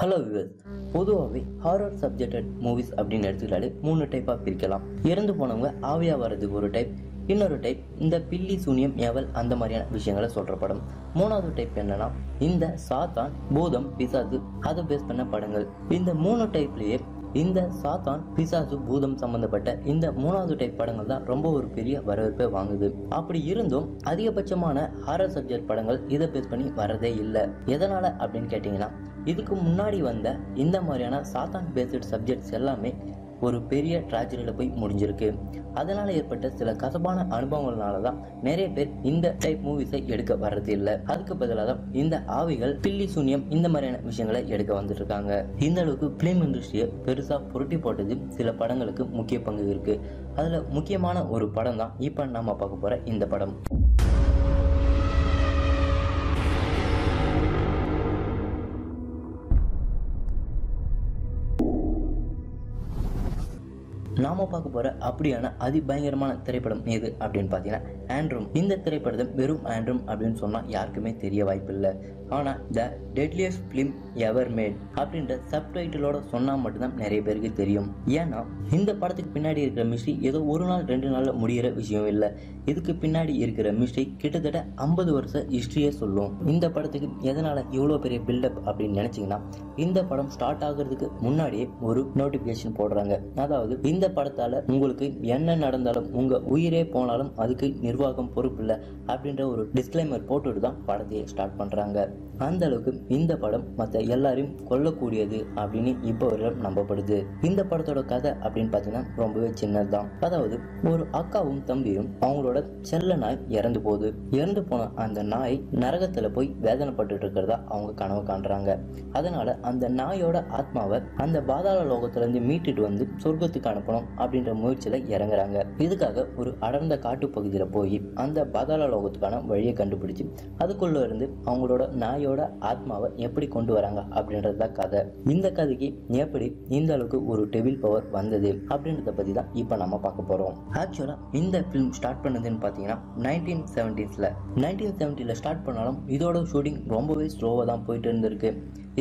Hello viewers பொதுவாகவே horror subjected movies அப்படின்னு எடுத்துக்கிட்டாலே மூணு டைப்பாக பிரிக்கலாம். இறந்து போனவங்க ஆவியாக வர்றதுக்கு ஒரு டைப் இன்னொரு டைப் இந்த பில்லி சூனியம் ஏவல் அந்த மாதிரியான விஷயங்களை சொல்கிறப்படும் படம் மூணாவது டைப் என்னன்னா இந்த சாத்தான் பூதம் பிசாசு அதை பேஸ் பண்ண படங்கள். இந்த மூணு டைப்லேயே இந்த சாத்தான் பிசாசு பூதம் சம்பந்தப்பட்ட இந்த மூணாவது டைப் படங்கள் தான் ரொம்ப ஒரு பெரிய வரவேற்பை வாங்குது. அப்படி இருந்தும் அதிகபட்சமான ஹாரர் சப்ஜெக்ட் படங்கள் இதை பேஸ் பண்ணி வரதே இல்லை. எதனால அப்படின்னு கேட்டிங்கன்னா இதுக்கு முன்னாடி வந்த இந்த மாதிரியான சாத்தான் பேஸ்டு சப்ஜெக்ட்ஸ் எல்லாமே ஒரு பெரிய ட்ராஜடியில் போய் முடிஞ்சிருக்கு. அதனால் ஏற்பட்ட சில கசப்பான அனுபவங்கள்னால தான் நிறைய பேர் இந்த டைப் மூவிஸை எடுக்க வர்றது இல்லை. அதுக்கு பதிலாக தான் இந்த ஆவிகள் பில்லி சூன்யம் இந்த மாதிரியான விஷயங்களை எடுக்க வந்துட்டு இருக்காங்க இந்த அளவுக்கு ஃபிலிம் இண்டஸ்ட்ரியை பெருசாக புரட்டி போட்டது சில படங்களுக்கு முக்கிய பங்கு இருக்குது அதில் முக்கியமான ஒரு படம் தான் இப்போ நம்ம பார்க்க போகிற இந்த படம். நாம பார்க்க போற அப்படியான அதிபயங்கரமான திரைப்படம் எது அப்படின்னு பார்த்தீங்கன்னா ஆண்ட்ரூம். இந்த திரைப்படத்தை வெறும் ஆண்ட்ரூம் அப்படின்னு சொன்னால் யாருக்குமே தெரிய வாய்ப்பில்லை. ஆனால் the deadliest film ever made அப்படின்ற சப்டைட்டிலோட சொன்னால் மட்டும்தான் நிறைய பேருக்கு தெரியும். ஏன்னா இந்த படத்துக்கு பின்னாடி இருக்கிற மிஸ்ட்ரி ஏதோ ஒரு நாள் ரெண்டு நாளில் முடியிற விஷயம் இல்லை. இதுக்கு பின்னாடி இருக்கிற மிஸ்ட்ரி கிட்டத்தட்ட ஐம்பது வருஷ ஹிஸ்ட்ரியே சொல்லும். இந்த படத்துக்கு எதனால் இவ்வளோ பெரிய பில்டப் அப்படின்னு நினச்சிங்கன்னா இந்த படம் ஸ்டார்ட் ஆகுறதுக்கு முன்னாடியே ஒரு நோட்டிஃபிகேஷன் போடுறாங்க. அதாவது இந்த படத்தால் உங்களுக்கு என்ன நடந்தாலும் உங்கள் உயிரே போனாலும் அதுக்கு நிர்வாகம் பொறுப்பு இல்லை அப்படின்ற ஒரு டிஸ்க்ளைமர் போட்டுட்டு தான் படத்தையே ஸ்டார்ட் பண்ணுறாங்க அந்த அளவுக்கு இந்த படம் மற்ற எல்லாரையும் கொல்லக்கூடியது அப்படின்னு இப்போ வரையிலும் நம்பப்படுது. இந்த படத்தோட கதை அப்படின்னு பார்த்தீங்கன்னா ரொம்பவே சின்னதுதான். அதாவது ஒரு அக்காவும் தம்பியும் அவங்களோட செல்ல நாய் இறந்து போகுது. இறந்து போன அந்த நாய் நரகத்தில் போய் வேதனைப்பட்டு இருக்கிறதா அவங்க கனவு காண்றாங்க. அதனால அந்த நாயோட ஆத்மாவை அந்த பாதாள லோகத்திலேருந்து மீட்டுட்டு வந்து சொர்க்கத்துக்கு அனுப்பணும் அப்படின்ற முயற்சியில் இறங்குறாங்க. இதுக்காக ஒரு அடர்ந்த காட்டு பகுதியில் போய் அந்த பாதாள லோகத்துக்கான வழியை கண்டுபிடிச்சு அதுக்குள்ள இருந்து அவங்களோட நாயோட ஆத்மாவை எப்படி கொண்டு வராங்க அப்படின்றது தான் கதை. இந்த கதைக்கு எப்படி இந்த அளவுக்கு ஒரு டெபிள் பவர் வந்தது அப்படின்றத பத்தி தான் இப்போ நம்ம பார்க்க போறோம். ஆக்சுவலா இந்த ஃபிலிம் ஸ்டார்ட் பண்ணதுன்னு பார்த்தீங்கன்னா நைன்டீன் செவன்டீஸில் நைன்டீன் செவன்ட்டியில் ஸ்டார்ட் பண்ணாலும் இதோட ஷூட்டிங் ரொம்பவே ஸ்லோவாக தான் போயிட்டு இருந்திருக்கு.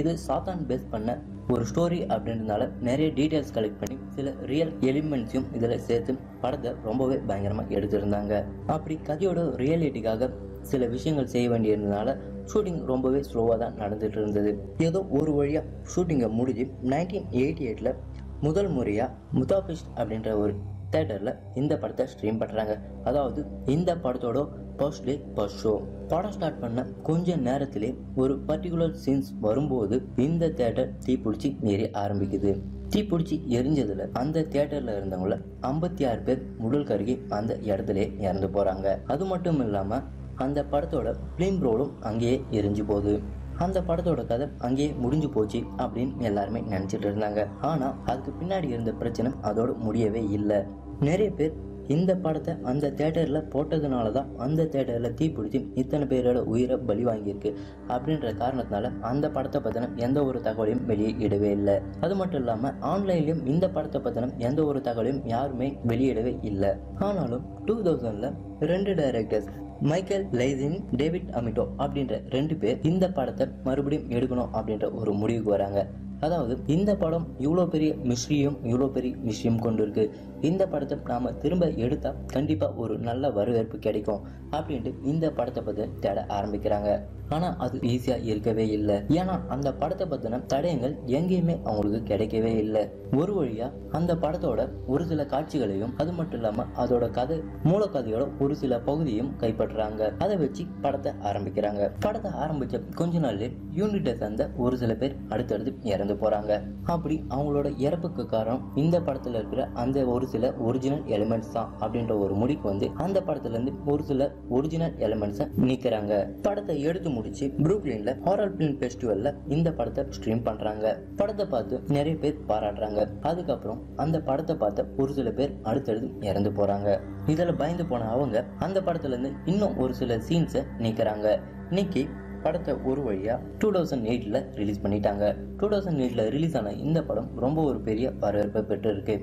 இது சாத்தான் பேஸ் பண்ண ஒரு ஸ்டோரி அப்படின்றதுனால நிறைய டீட்டெயில்ஸ் கலெக்ட் பண்ணி சில ரியல் எலிமெண்ட்ஸையும் இதில் சேர்த்து படத்தை ரொம்பவே பயங்கரமாக எடுத்திருந்தாங்க. அப்படி கதையோட ரியாலிட்டிக்காக சில விஷயங்கள் செய்ய வேண்டியிருந்ததுனால ஷூட்டிங் ரொம்பவே ஸ்லோவாக தான் நடந்துட்டு இருந்தது ஏதோ ஒரு வழியாக ஷூட்டிங்கை முடிஞ்சு நைன்டீன் எயிட்டி எயிட்டில் முதல் முறையாக முதாபிஷ் அப்படின்ற ஒரு தேட்டரில் இந்த படத்தை ஸ்ட்ரீம் பண்ணுறாங்க அதாவது இந்த படத்தோட ஃபர்ஸ்ட் டே ஃபர்ஸ்ட் ஷோ படம் ஸ்டார்ட் பண்ண கொஞ்ச நேரத்திலே ஒரு பர்டிகுலர் சீன்ஸ் வரும்போது இந்த தேட்டர் தீப்பிடிச்சி எரிய ஆரம்பிக்குது. தீப்பிடிச்சி எரிஞ்சதுல அந்த தியேட்டர்ல இருந்தவங்கள ஐம்பத்தி ஆறு பேர் உடல் கருகி அந்த இடத்துல இறந்து போறாங்க. அது மட்டும் இல்லாம அந்த படத்தோட ஃபிலிம் ரோலும் அங்கேயே எரிஞ்சு போகுது. அந்த படத்தோட கதை அங்கேயே முடிஞ்சு போச்சு அப்படின்னு எல்லாருமே நினச்சிட்டு இருந்தாங்க. ஆனால் அதுக்கு பின்னாடி இருந்த பிரச்சனை அதோட முடியவே இல்லை. நிறைய பேர் இந்த படத்தை அந்த தேட்டரில் போட்டதுனால தான் அந்த தேட்டரில் தீப்பிடிச்சி இத்தனை பேரோட உயிரை பலி வாங்கியிருக்கு அப்படின்ற காரணத்தினால அந்த படத்தை பற்றின எந்த ஒரு தகவலையும் வெளியிடவே இல்லை. அது மட்டும் இல்லாமல் ஆன்லைன்லேயும் இந்த படத்தை பற்றின எந்த ஒரு தகவலையும் யாருமே வெளியிடவே இல்லை. ஆனாலும் டூ தௌசண்டில் ரெண்டு டைரக்டர்ஸ் மைக்கேல் லைசின் டேவிட் அமிட்டோ அப்படின்ற ரெண்டு பேர் இந்த படத்தை மறுபடியும் எடுக்கணும் அப்படின்ற ஒரு முடிவுக்கு வராங்க. அதாவது இந்த படம் இவ்வளோ பெரிய மிஸ்ட்ரியும் இவ்வளோ பெரிய விஷயம் கொண்டு இருக்கு இந்த படத்தை நாம் திரும்ப எடுத்தால் கண்டிப்பாக ஒரு நல்ல வரவேற்பு கிடைக்கும் அப்படின்ட்டு இந்த படத்தை பற்றி தேட ஆரம்பிக்கிறாங்க. ஆனால் அது ஈஸியாக இருக்கவே இல்லை. ஏன்னா அந்த படத்தை பற்றின தடயங்கள் எங்கேயுமே அவங்களுக்கு கிடைக்கவே இல்லை. ஒரு வழியாக அந்த படத்தோட ஒரு சில காட்சிகளையும் அது மட்டும் இல்லாமல் அதோட கதை மூலக்கதையோட ஒரு சில பகுதியும் கைப்பற்றுறாங்க. அதை வச்சு படத்தை ஆரம்பிக்கிறாங்க. படத்தை ஆரம்பித்த கொஞ்ச நாளில் யூனிட்டை சேர்ந்த ஒரு சில பேர் அடுத்தடுத்து இறந்து போறாங்க. அப்படி அவங்களோட இறப்புக்கு காரணம் இந்த படத்துல இருக்கிற அந்த ஒரு சில ஒரிஜினல் எலிமெண்ட்ஸ் தான் அப்படின்ற ஒரு முடிக்கு வந்து அந்த படத்துல இருந்து ஒரு சில ஒரிஜினல் எலிமெண்ட்ஸை நீக்கிறாங்க. படத்தை எடுத்து முடிச்சு ப்ரூக்லின்ல ஹாரர் பிலிம் ஃபெஸ்டிவலில் இந்த படத்தை ஸ்ட்ரீம் பண்றாங்க. படத்தை பார்த்து நிறைய பேர் பாராட்டுறாங்க. அதுக்கப்புறம் அந்த படத்தை பார்த்த ஒரு சில பேர் அடுத்தடுத்து இறந்து போறாங்க. இதில் பயந்து போன அவங்க அந்த படத்துல இருந்து இன்னும் ஒரு சில சீன்ஸை நீக்கிறாங்க. நீக்கி படத்தை ஒரு வழியா டூ தௌசண்ட் எயிட்டில் ரிலீஸ் பண்ணிட்டாங்க. டூ தௌசண்ட் எயிட்டில் ரிலீஸ் ஆன இந்த படம் ரொம்ப ஒரு பெரிய வரவேற்பை பெற்று இருக்கு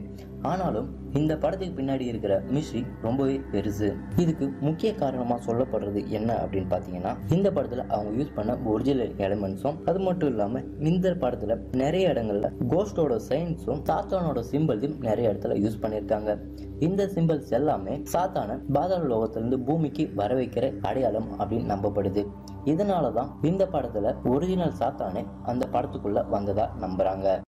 ஆனாலும் இந்த படத்துக்கு பின்னாடி இருக்கிற மிஸ்ட்ரி ரொம்பவே பெருசு. இதுக்கு முக்கிய காரணமா சொல்லப்படுறது என்ன அப்படின்னு பாத்தீங்கன்னா இந்த படத்துல அவங்க யூஸ் பண்ண ஒரிஜினல் எலிமெண்ட்ஸும் அது மட்டும் இல்லாம இந்த படத்துல நிறைய இடங்கள்ல கோஸ்டோட சயின்ஸும் சாத்தானோட சிம்பிள்ஸும் நிறைய இடத்துல யூஸ் பண்ணியிருக்காங்க இந்த சிம்பிள்ஸ் எல்லாமே சாத்தான பாதாள லோகத்திலிருந்து பூமிக்கு வர வைக்கிற அடையாளம் அப்படின்னு நம்பப்படுது. இதனாலதான் இந்த படத்துல ஒரிஜினல் சாத்தானே அந்த படத்துக்குள்ள வந்ததா நம்புறாங்க.